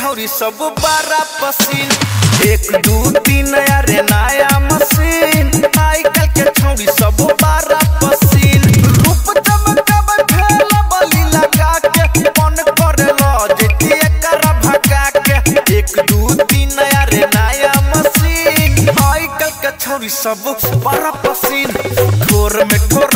सब बारह पसीन। एक, दू, तीन अरे नया मशीन। आई कल के छौरी सब बारह पसीन। रूप लगा के लो भगा के। एक तीन नया मशीन। आई कल के छौरी सब बारह पसीन। ठोर में ठोरंगा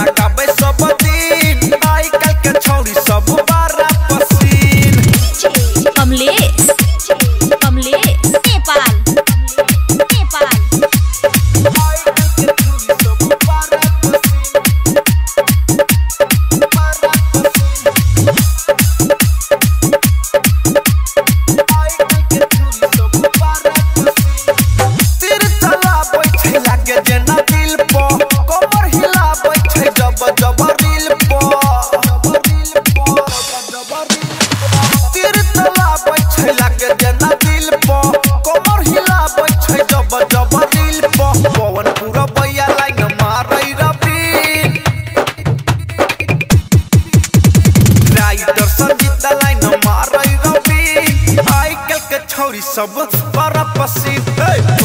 सब बड़ा पसीन तोर में